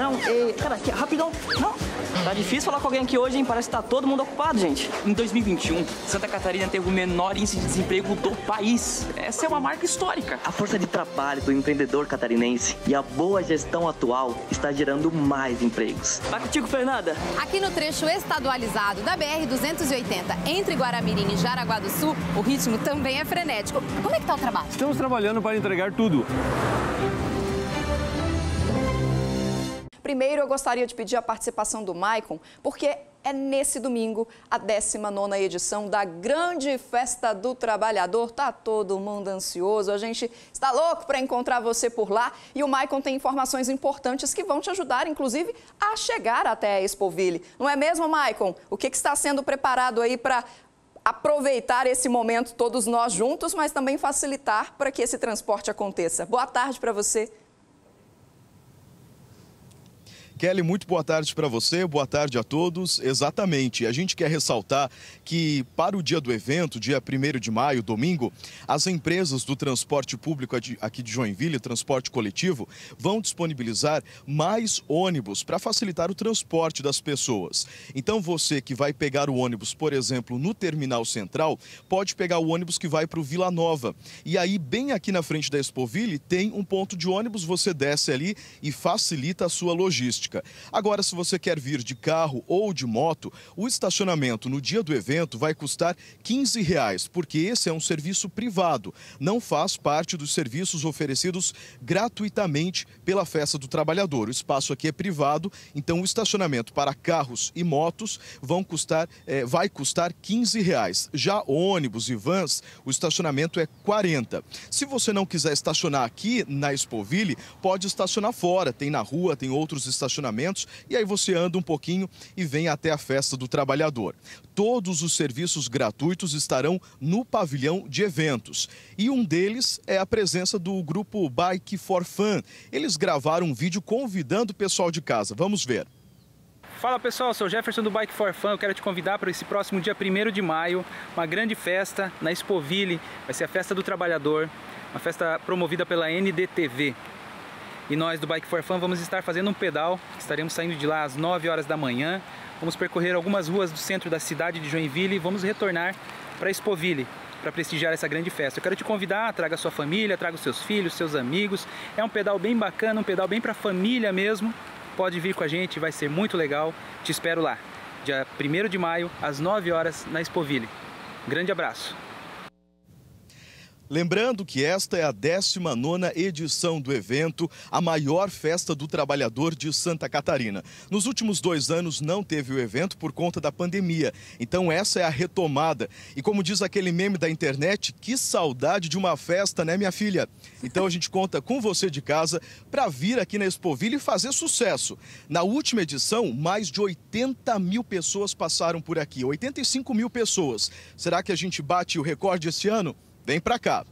Não, e, cara, aqui, rapidão. Não, tá difícil falar com alguém aqui hoje, hein? Parece que tá todo mundo ocupado, gente. Em 2021, Santa Catarina teve o menor índice de desemprego do país. Essa é uma marca histórica. A força de trabalho do empreendedor catarinense e a boa gestão atual está gerando mais empregos. Tá contigo, Fernanda? Aqui no trecho estadualizado da BR-280, entre Guaramirim e Jaraguá do Sul, o ritmo também é frenético. Como é que tá o trabalho? Estamos trabalhando para entregar tudo. Primeiro, eu gostaria de pedir a participação do Maicon, porque é nesse domingo a 19ª edição da Grande Festa do Trabalhador. Tá todo mundo ansioso, a gente está louco para encontrar você por lá e o Maicon tem informações importantes que vão te ajudar, inclusive, a chegar até a Expoville. Não é mesmo, Maicon? O que, que está sendo preparado aí para aproveitar esse momento todos nós juntos, mas também facilitar para que esse transporte aconteça? Boa tarde para você. Kelly, muito boa tarde para você, boa tarde a todos. Exatamente, a gente quer ressaltar que para o dia do evento, dia 1 de maio, domingo, as empresas do transporte público aqui de Joinville, transporte coletivo, vão disponibilizar mais ônibus para facilitar o transporte das pessoas. Então você que vai pegar o ônibus, por exemplo, no terminal central, pode pegar o ônibus que vai para o Vila Nova. E aí, bem aqui na frente da Expoville, tem um ponto de ônibus, você desce ali e facilita a sua logística. Agora, se você quer vir de carro ou de moto, o estacionamento no dia do evento vai custar 15 reais, porque esse é um serviço privado, não faz parte dos serviços oferecidos gratuitamente pela Festa do Trabalhador. O espaço aqui é privado, então o estacionamento para carros e motos vão custar, é, vai custar 15 reais. Já ônibus e vans, o estacionamento é 40. Se você não quiser estacionar aqui na Expoville, pode estacionar fora. Tem na rua, tem outros estacionamentos estacionamentos e aí você anda um pouquinho e vem até a festa do trabalhador. Todos os serviços gratuitos estarão no pavilhão de eventos e um deles é a presença do grupo Bike for Fun. Eles gravaram um vídeo convidando o pessoal de casa. Vamos ver. Fala pessoal, sou Jefferson do Bike for Fun. Eu quero te convidar para esse próximo dia 1 de maio, uma grande festa na Expoville. Vai ser a Festa do Trabalhador, uma festa promovida pela NDTV. E nós do Bike for Fun vamos estar fazendo um pedal, estaremos saindo de lá às 9 horas da manhã. Vamos percorrer algumas ruas do centro da cidade de Joinville e vamos retornar para Expoville para prestigiar essa grande festa. Eu quero te convidar, traga sua família, traga os seus filhos, seus amigos. É um pedal bem bacana, um pedal bem para família mesmo. Pode vir com a gente, vai ser muito legal. Te espero lá, dia 1 de maio, às 9 horas, na Expoville. Grande abraço! Lembrando que esta é a 19ª edição do evento, a maior festa do trabalhador de Santa Catarina. Nos últimos dois anos não teve o evento por conta da pandemia, então essa é a retomada. E como diz aquele meme da internet, que saudade de uma festa, né minha filha? Então a gente conta com você de casa para vir aqui na Expoville e fazer sucesso. Na última edição, mais de 80 mil pessoas passaram por aqui, 85 mil pessoas. Será que a gente bate o recorde esse ano? Vem para cá.